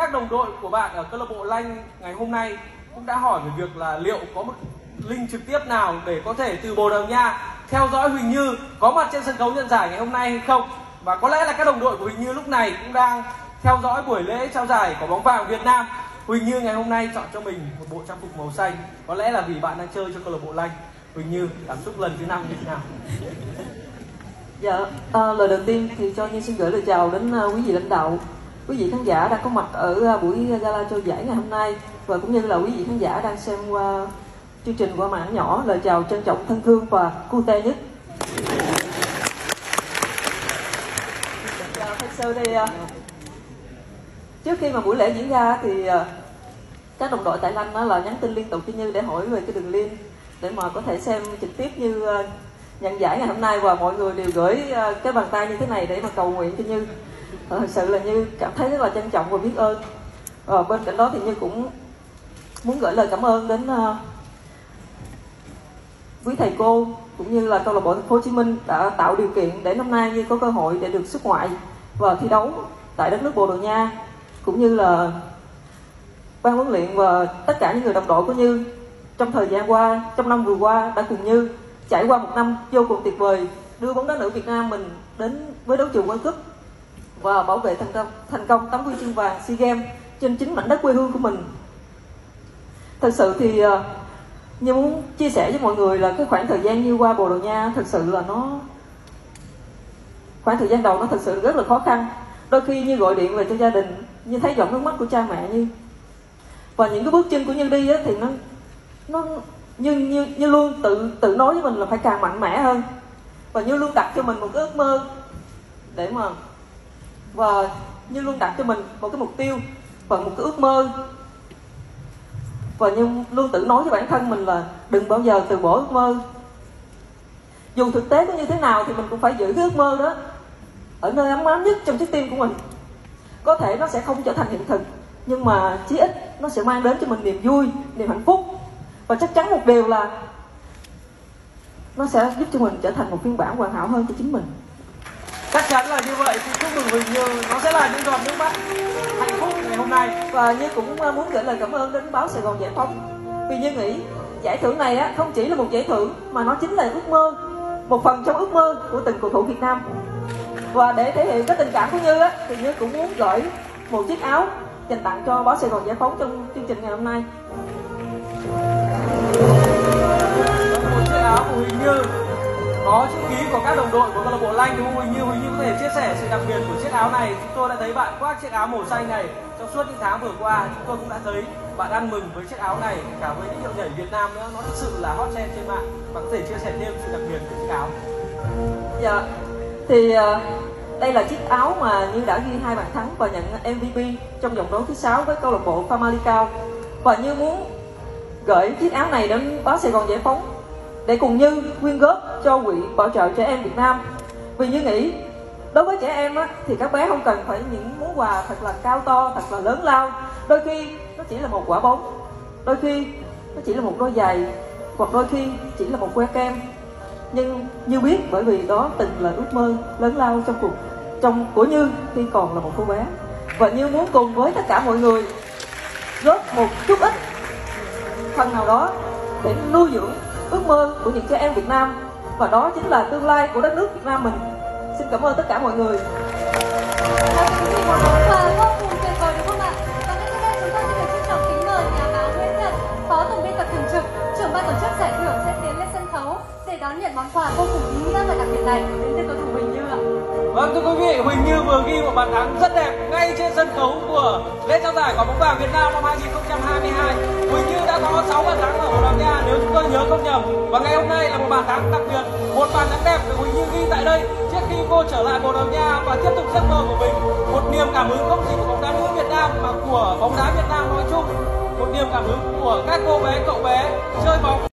các đồng đội của bạn ở câu lạc bộ Lanh ngày hôm nay cũng đã hỏi về việc là liệu có một link trực tiếp nào để có thể từ Bồ Đào Nha theo dõi Huỳnh Như có mặt trên sân khấu nhận giải ngày hôm nay hay không? Và có lẽ là các đồng đội của Huỳnh Như lúc này cũng đang theo dõi buổi lễ trao giải của bóng vàng Việt Nam. Huỳnh Như ngày hôm nay chọn cho mình một bộ trang phục màu xanh có lẽ là vì bạn đang chơi cho câu lạc bộ Lanh. Huỳnh Như cảm xúc lần thứ năm như thế nào? Dạ, à, lời đầu tiên thì cho Nhi xin gửi lời chào đến uh, quý vị lãnh đạo, quý vị khán giả đang có mặt ở à, buổi gala trao giải ngày hôm nay và cũng như là quý vị khán giả đang xem qua chương trình qua màn nhỏ. Lời chào trân trọng thân thương và cute nhất. Dạ, thật thì trước khi mà buổi lễ diễn ra thì à, các đồng đội tại Lanh đó là nhắn tin liên tục cho Như để hỏi về cái đường link để mà có thể xem trực tiếp như à, nhận giải ngày hôm nay và mọi người đều gửi cái bàn tay như thế này để mà cầu nguyện cho Như thật sự là Như cảm thấy rất là trân trọng và biết ơn. Và bên cạnh đó thì Như cũng muốn gửi lời cảm ơn đến uh, quý thầy cô cũng như là câu lạc bộ thành phố Hồ Chí Minh đã tạo điều kiện để năm nay Như có cơ hội để được xuất ngoại và thi đấu tại đất nước Bồ Đào Nha cũng như là ban huấn luyện và tất cả những người đồng đội của Như trong thời gian qua trong năm vừa qua đã cùng Như trải qua một năm vô cùng tuyệt vời đưa bóng đá nữ Việt Nam mình đến với đấu trường World Cup và bảo vệ thành công thành công tấm huy chương vàng SEA Games trên chính mảnh đất quê hương của mình. Thật sự thì ờ, như muốn chia sẻ với mọi người là cái khoảng thời gian như qua Bồ Đào Nha thật sự là nó khoảng thời gian đầu nó thật sự rất là khó khăn. Đôi khi như gọi điện về cho gia đình, như thấy giọt nước mắt của cha mẹ như và những cái bước chân của Như đi á, thì nó nó như như như luôn tự tự nói với mình là phải càng mạnh mẽ hơn và như luôn đặt cho mình một cái ước mơ để mà và như luôn đặt cho mình một cái mục tiêu và một cái ước mơ. Và nhưng luôn tự nói với bản thân mình là đừng bao giờ từ bỏ ước mơ. Dù thực tế có như thế nào thì mình cũng phải giữ cái ước mơ đó ở nơi ấm áp nhất trong trái tim của mình. Có thể nó sẽ không trở thành hiện thực, nhưng mà chí ít nó sẽ mang đến cho mình niềm vui, niềm hạnh phúc. Và chắc chắn một điều là nó sẽ giúp cho mình trở thành một phiên bản hoàn hảo hơn của chính mình chắc chắn là như vậy thì chúc mừng Huỳnh Như nó sẽ là những giọt nước mắt hạnh phúc ngày hôm nay. Và như cũng muốn gửi lời cảm ơn đến báo Sài Gòn Giải Phóng. Vì như nghĩ giải thưởng này á không chỉ là một giải thưởng mà nó chính là ước mơ một phần trong ước mơ của từng cầu thủ Việt Nam. Và để thể hiện cái tình cảm của Như á thì Như cũng muốn gửi một chiếc áo dành tặng cho báo Sài Gòn Giải Phóng trong chương trình ngày hôm nay. Một chiếc áo của Huỳnh Như có chữ ký của các đồng đội của câu lạc bộ Lanh thì Huỳnh Như Huỳnh Như có thể chia sẻ sự đặc biệt của chiếc áo này. Chúng tôi đã thấy bạn khoác chiếc áo màu xanh này trong suốt những tháng vừa qua. Chúng tôi cũng đã thấy bạn ăn mừng với chiếc áo này, cả với những điệu nhảy Việt Nam nữa. Nó thực sự là hot trend trên mạng. Bạn có thể chia sẻ thêm sự đặc biệt của chiếc áo. Dạ thì ờ, đây là chiếc áo mà Như đã ghi hai bàn thắng và nhận MVP trong vòng đấu thứ sáu với câu lạc bộ Famalicão và Như muốn gửi chiếc áo này đến báo Sài Gòn Giải Phóng để cùng Như quyên góp cho quỹ bảo trợ trẻ em Việt Nam. Vì Như nghĩ đối với trẻ em á, thì các bé không cần phải những món quà thật là cao to thật là lớn lao. Đôi khi nó chỉ là một quả bóng. Đôi khi nó chỉ là một đôi giày. Hoặc đôi khi chỉ là một que kem. Nhưng như biết bởi vì đó từng là ước mơ lớn lao trong cuộc trong của Như khi còn là một cô bé. Và Như muốn cùng với tất cả mọi người góp một chút ít phần nào đó để nuôi dưỡng ước mơ của những trẻ em Việt Nam. Và đó chính là tương lai của đất nước Việt Nam mình. Xin cảm ơn tất cả mọi người. Vô cùng tuyệt vời đúng không ạ và ngay sau đây chúng ta được trân trọng kính mời nhà báo Nhật phó tổng biên tập thường trực trưởng ban tổ chức giải thưởng để đón nhận món quà vô cùng ý nghĩa và đặc biệt này đến từ cầu thủ Huỳnh Như ạ Vâng thưa quý vị, Huỳnh Như vừa ghi một bàn thắng rất đẹp ngay trên sân khấu của lễ trao giải quả bóng vàng Việt Nam năm 2022. Huỳnh Như đã có 6 bàn thắng ở Bồ Đào nếu chúng tôi nhớ không nhầm. Và ngày hôm nay là một bàn thắng đặc biệt, một bàn thắng đẹp được Huỳnh Như ghi tại đây trước khi cô trở lại Bồ Đào Nha và tiếp tục giấc mơ của mình. Một niềm cảm hứng không chỉ của bóng đá nữ Việt Nam mà của bóng đá Việt Nam nói chung. Một niềm cảm hứng của các cô bé, cậu bé chơi bóng